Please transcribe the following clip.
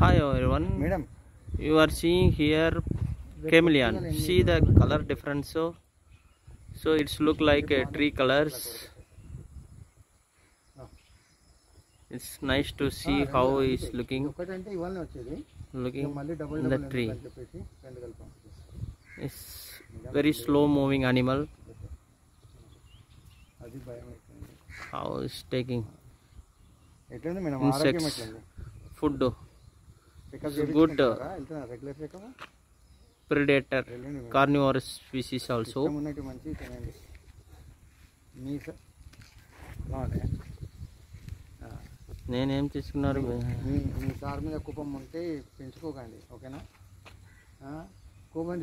Hi everyone. Madam. You are seeing here chameleon. See the color difference. So, so it's look like a tree colors. It's nice to see how it's looking. Looking in the tree. It's very slow moving animal. How is taking insects food. Good predator carnivorous species also మంచి తినండి. మీ నేనేం తీసుకున్నారు? మీ sir మీద కుపం ఉంటే పెంచుకోకండి ఓకేనా? కోపం